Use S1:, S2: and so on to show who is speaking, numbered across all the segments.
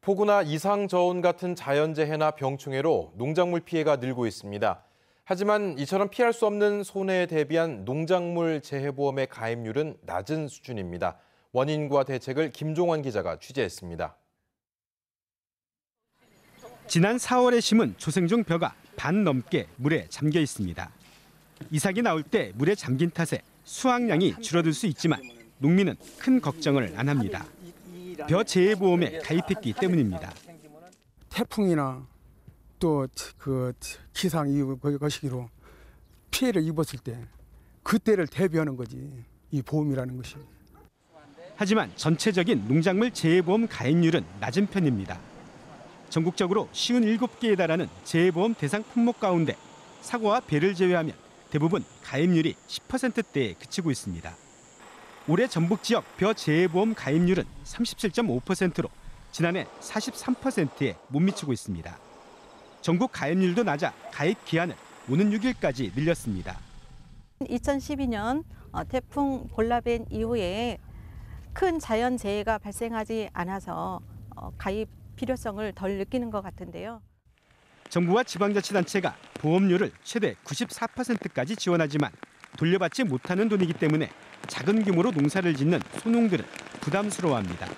S1: 폭우나 이상 저온 같은 자연재해나 병충해로 농작물 피해가 늘고 있습니다. 하지만 이처럼 피할 수 없는 손해에 대비한 농작물 재해보험의 가입률은 낮은 수준입니다. 원인과 대책을 김종환 기자가 취재했습니다.
S2: 지난 4월에 심은 조생종 벼가 반 넘게 물에 잠겨 있습니다. 이삭이 나올 때 물에 잠긴 탓에 수확량이 줄어들 수 있지만 농민은 큰 걱정을 안 합니다. 벼 재해보험에 가입했기 때문입니다.
S3: 태풍이나 또 그 기상 이것이기로 피해를 입었을 때 그때를 대비하는 거지 이 보험이라는 것이.
S2: 하지만 전체적인 농작물 재해보험 가입률은 낮은 편입니다. 전국적으로 57개에 달하는 재해보험 대상 품목 가운데 사과와 배를 제외하면 대부분 가입률이 10%대에 그치고 있습니다. 올해 전북 지역 벼 재해보험 가입률은 37.5%로 지난해 43%에 못 미치고 있습니다. 전국 가입률도 낮아 가입 기한을 오는 6일까지 늘렸습니다.
S4: 2012년 어, 태풍 볼라벤 이후에 큰 자연 재해가 발생하지 않아서 어, 가입 필요성을 덜 느끼는 것 같은데요.
S2: 정부와 지방자치단체가 보험료를 최대 94%까지 지원하지만 돌려받지 못하는 돈이기 때문에 작은 규모로 농사를 짓는 소농들은 부담스러워합니다.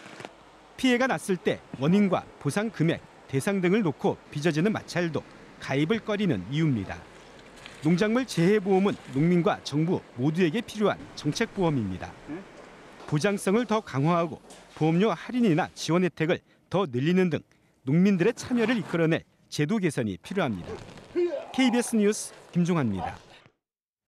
S2: 피해가 났을 때 원인과 보상 금액, 대상 등을 놓고 빚어지는 마찰도 가입을 꺼리는 이유입니다. 농작물 재해보험은 농민과 정부 모두에게 필요한 정책보험입니다. 보장성을 더 강화하고 보험료 할인이나 지원 혜택을 더 늘리는 등 농민들의 참여를 이끌어낼 제도 개선이 필요합니다. KBS 뉴스 김종환입니다.